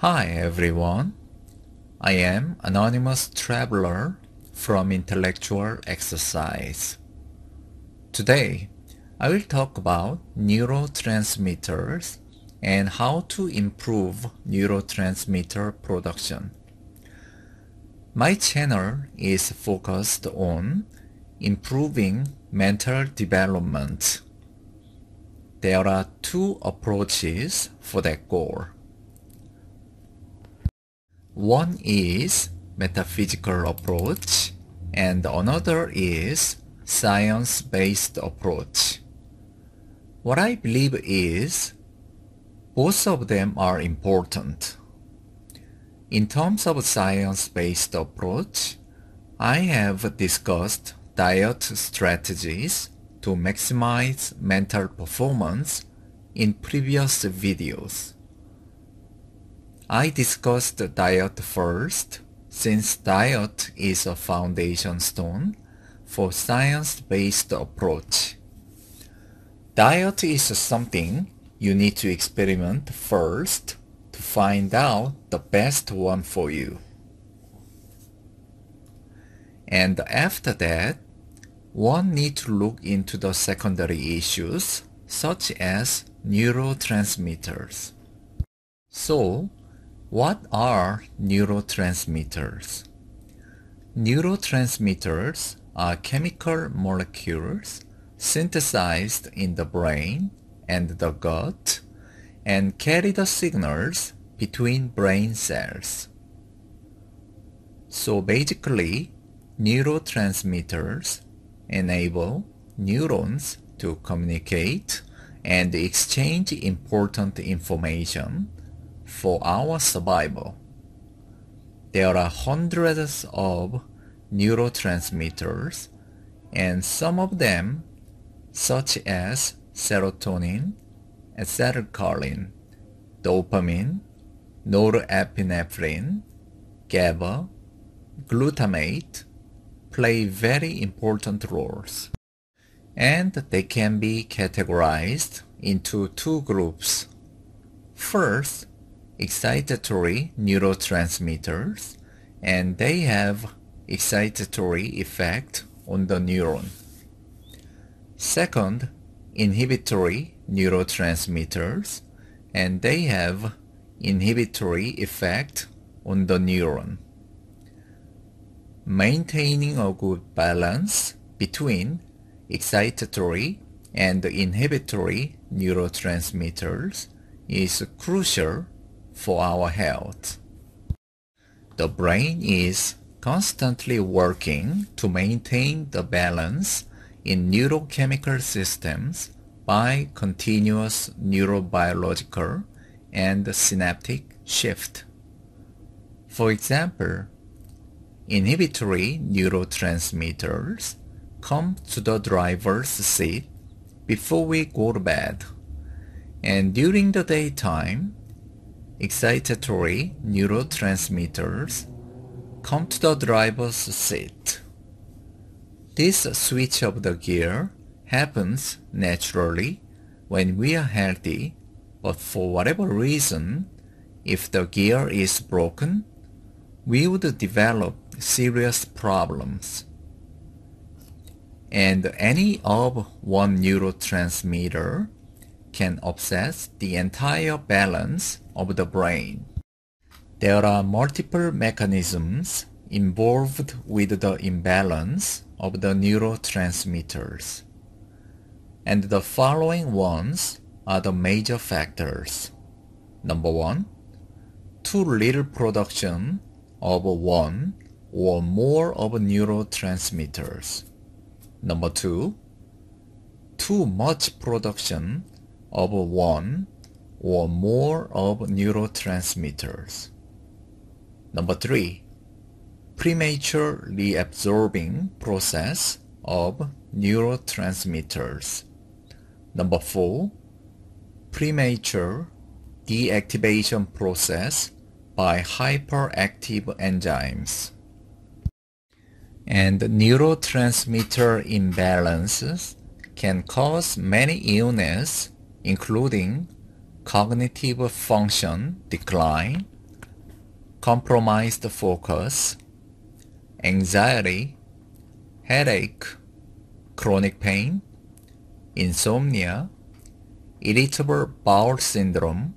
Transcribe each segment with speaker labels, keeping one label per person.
Speaker 1: Hi everyone. I am Anonymous Traveler from Intellectual Exercise. Today, I will talk about neurotransmitters and how to improve neurotransmitter production. My channel is focused on improving mental development. There are two approaches for that goal. One is metaphysical approach and another is science-based approach. What I believe is both of them are important. In terms of science-based approach, I have discussed diet strategies to maximize mental performance in previous videos. I discussed diet first since diet is a foundation stone for science-based approach. Diet is something you need to experiment first to find out the best one for you. And after that, one need to look into the secondary issues such as neurotransmitters. So, what are neurotransmitters? Neurotransmitters are chemical molecules synthesized in the brain and the gut and carry the signals between brain cells. So basically, neurotransmitters enable neurons to communicate and exchange important information for our survival. There are hundreds of neurotransmitters and some of them such as serotonin, acetylcholine, dopamine, norepinephrine, GABA, glutamate play very important roles. And they can be categorized into two groups. First, excitatory neurotransmitters and they have excitatory effect on the neuron. Second, inhibitory neurotransmitters and they have inhibitory effect on the neuron. Maintaining a good balance between excitatory and inhibitory neurotransmitters is crucial for our health. The brain is constantly working to maintain the balance in neurochemical systems by continuous neurobiological and synaptic shift. For example, inhibitory neurotransmitters come to the driver's seat before we go to bed, and during the daytime, excitatory neurotransmitters come to the driver's seat. This switch of the gear happens naturally when we are healthy, but for whatever reason, if the gear is broken, we would develop serious problems. And any of one neurotransmitter can upset the entire balance of the brain. There are multiple mechanisms involved with the imbalance of the neurotransmitters. And the following ones are the major factors. Number one, too little production of one or more of neurotransmitters. Number two, too much production of one or more of neurotransmitters. Number three, premature reabsorbing process of neurotransmitters. Number four, premature deactivation process by hyperactive enzymes. And neurotransmitter imbalances can cause many illness including cognitive function decline, compromised focus, anxiety, headache, chronic pain, insomnia, irritable bowel syndrome,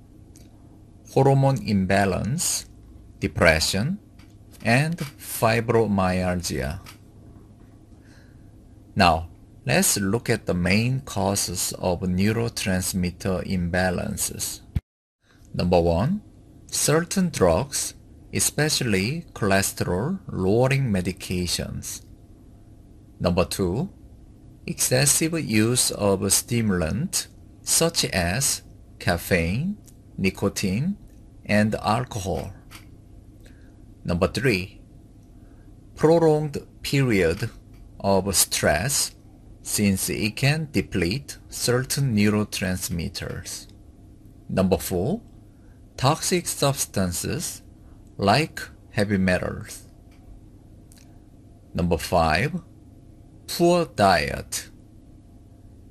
Speaker 1: hormone imbalance, depression, and fibromyalgia. Now, let's look at the main causes of neurotransmitter imbalances. Number one, certain drugs, especially cholesterol-lowering medications. Number two, excessive use of stimulant such as caffeine, nicotine, and alcohol. Number three, prolonged period of stress since it can deplete certain neurotransmitters. Number four, toxic substances like heavy metals. Number five, poor diet.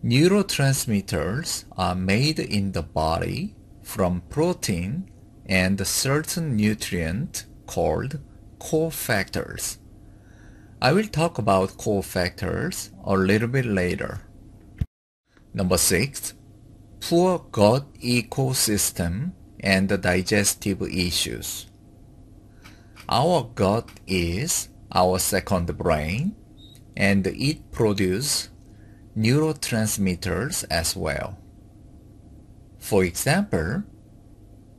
Speaker 1: Neurotransmitters are made in the body from protein and certain nutrient called cofactors. I will talk about cofactors a little bit later. Number 6. Poor gut ecosystem and digestive issues. Our gut is our second brain and it produces neurotransmitters as well. For example,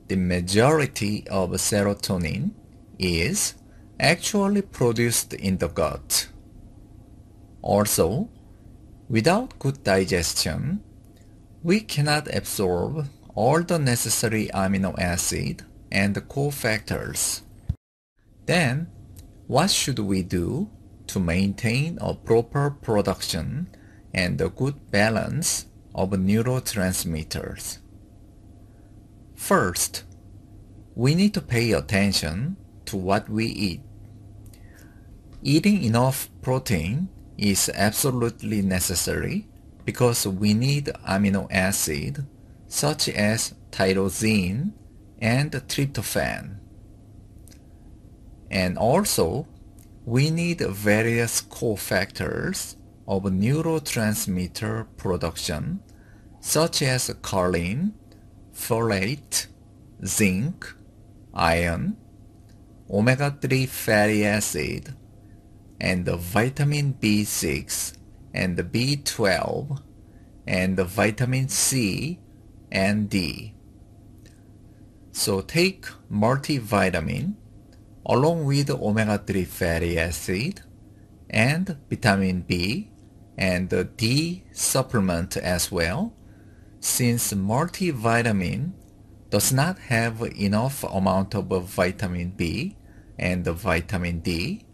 Speaker 1: the majority of serotonin is actually produced in the gut. Also, without good digestion, we cannot absorb all the necessary amino acid and cofactors. Then, what should we do to maintain a proper production and a good balance of neurotransmitters? First, we need to pay attention to what we eat. Eating enough protein is absolutely necessary because we need amino acid such as tyrosine and tryptophan. And also, we need various cofactors of neurotransmitter production such as choline, folate, zinc, iron, omega-3 fatty acid, and the vitamin B6 and the B12 and the vitamin C and D. So take multivitamin along with omega-3 fatty acid and vitamin B and the D supplement as well since multivitamin does not have enough amount of vitamin B and vitamin D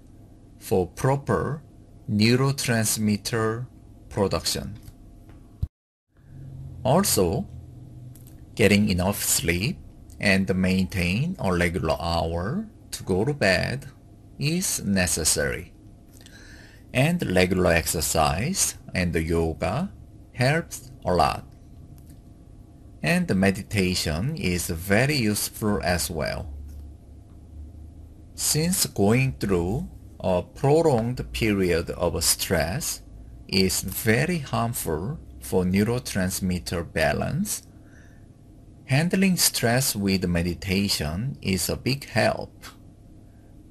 Speaker 1: for proper neurotransmitter production. Also, getting enough sleep and maintain a regular hour to go to bed is necessary. And regular exercise and yoga helps a lot. And meditation is very useful as well. Since going through a prolonged period of stress is very harmful for neurotransmitter balance, handling stress with meditation is a big help.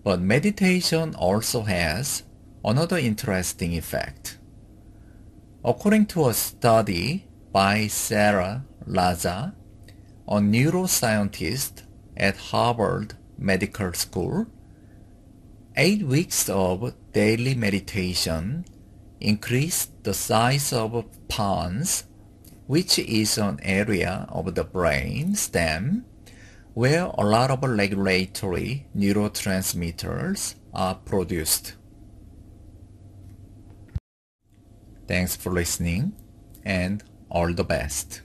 Speaker 1: But meditation also has another interesting effect. According to a study by Sara Lazar, a neuroscientist at Harvard Medical School, eight weeks of daily meditation increased the size of pons, which is an area of the brain stem where a lot of regulatory neurotransmitters are produced. Thanks for listening and all the best.